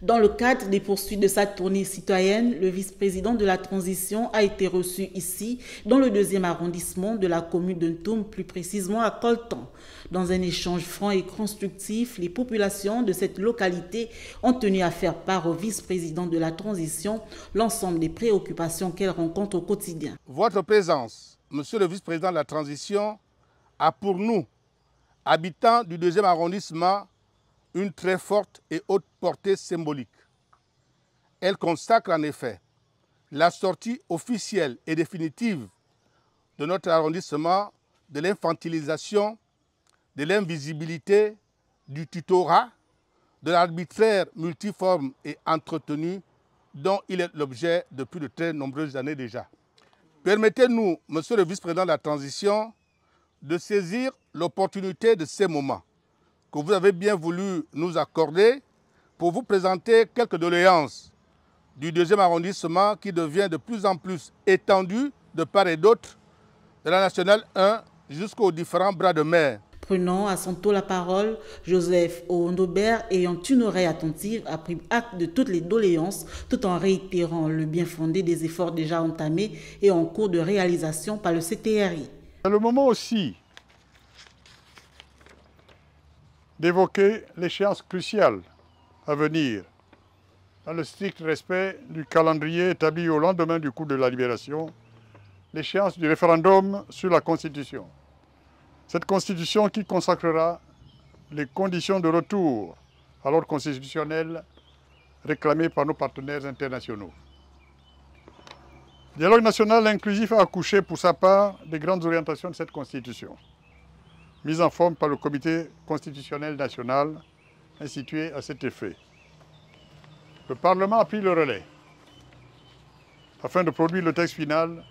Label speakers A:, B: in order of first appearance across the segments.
A: Dans le cadre des poursuites de sa tournée citoyenne, le vice-président de la transition a été reçu ici, dans le deuxième arrondissement de la commune de Ntoum, plus précisément à Coltan. Dans un échange franc et constructif, les populations de cette localité ont tenu à faire part au vice-président de la transition l'ensemble des préoccupations qu'elle rencontre au quotidien.
B: Votre présence, monsieur le vice-président de la transition, a pour nous, habitants du deuxième arrondissement, une très forte et haute portée symbolique. Elle consacre en effet la sortie officielle et définitive de notre arrondissement de l'infantilisation, de l'invisibilité, du tutorat, de l'arbitraire multiforme et entretenu dont il est l'objet depuis de très nombreuses années déjà. Permettez-nous, Monsieur le vice-président de la transition, de saisir l'opportunité de ces moments que vous avez bien voulu nous accorder pour vous présenter quelques doléances du deuxième arrondissement qui devient de plus en plus étendu de part et d'autre, de la nationale 1 jusqu'aux différents bras de mer.
A: Prenant à son tour la parole, Joseph Ondobert, ayant une oreille attentive, a pris acte de toutes les doléances tout en réitérant le bien fondé des efforts déjà entamés et en cours de réalisation par le CTRI.
C: C'est le moment aussi d'évoquer l'échéance cruciale à venir, dans le strict respect du calendrier établi au lendemain du coup de la libération, l'échéance du référendum sur la Constitution. Cette Constitution qui consacrera les conditions de retour à l'ordre constitutionnel réclamées par nos partenaires internationaux. Le dialogue national inclusif a accouché pour sa part des grandes orientations de cette Constitution mise en forme par le comité constitutionnel national institué à cet effet. Le Parlement a pris le relais afin de produire le texte final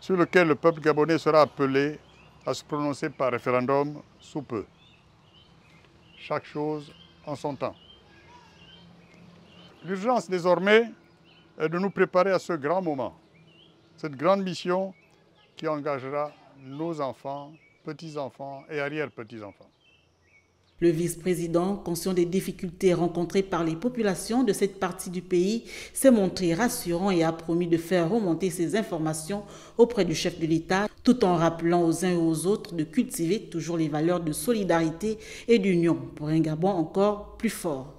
C: sur lequel le peuple gabonais sera appelé à se prononcer par référendum sous peu. Chaque chose en son temps. L'urgence désormais est de nous préparer à ce grand moment, cette grande mission qui engagera nos enfants petits-enfants et arrière-petits-enfants.
A: Le vice-président, conscient des difficultés rencontrées par les populations de cette partie du pays, s'est montré rassurant et a promis de faire remonter ces informations auprès du chef de l'État, tout en rappelant aux uns et aux autres de cultiver toujours les valeurs de solidarité et d'union pour un Gabon encore plus fort.